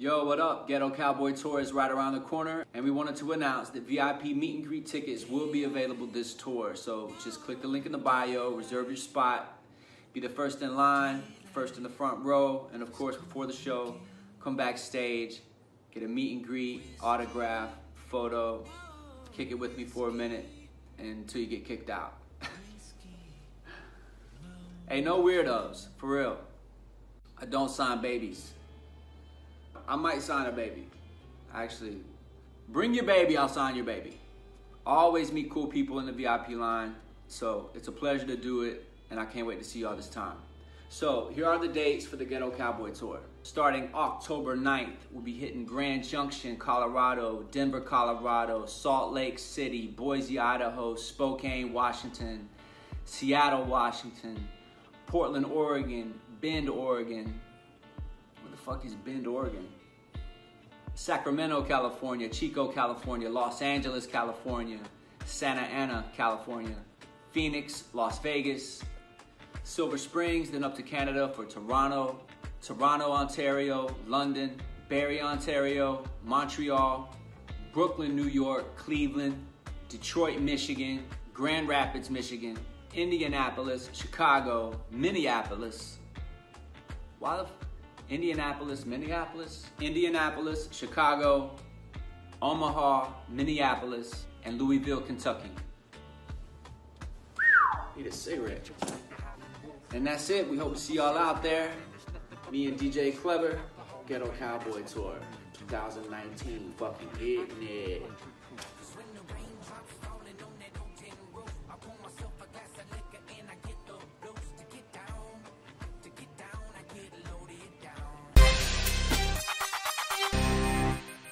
Yo, what up? Ghetto Cowboy Tour is right around the corner, and we wanted to announce that VIP meet and greet tickets will be available this tour. So just click the link in the bio, reserve your spot, be the first in line, first in the front row, and of course, before the show, come backstage, get a meet and greet, autograph, photo, kick it with me for a minute until you get kicked out. hey, no weirdos, for real. I don't sign babies. I might sign a baby. Actually, bring your baby, I'll sign your baby. Always meet cool people in the VIP line, so it's a pleasure to do it, and I can't wait to see y'all this time. So, here are the dates for the Ghetto Cowboy Tour. Starting October 9th, we'll be hitting Grand Junction, Colorado, Denver, Colorado, Salt Lake City, Boise, Idaho, Spokane, Washington, Seattle, Washington, Portland, Oregon, Bend, Oregon. Fuck is Bend, Oregon? Sacramento, California, Chico, California, Los Angeles, California, Santa Ana, California, Phoenix, Las Vegas, Silver Springs, then up to Canada for Toronto, Toronto, Ontario, London, Barrie, Ontario, Montreal, Brooklyn, New York, Cleveland, Detroit, Michigan, Grand Rapids, Michigan, Indianapolis, Chicago, Minneapolis. Why the Indianapolis, Minneapolis, Indianapolis, Chicago, Omaha, Minneapolis, and Louisville, Kentucky. Need a cigarette. And that's it. We hope to see y'all out there. Me and DJ Klever, Ghetto Cowboy Tour 2019. Fucking hitting it.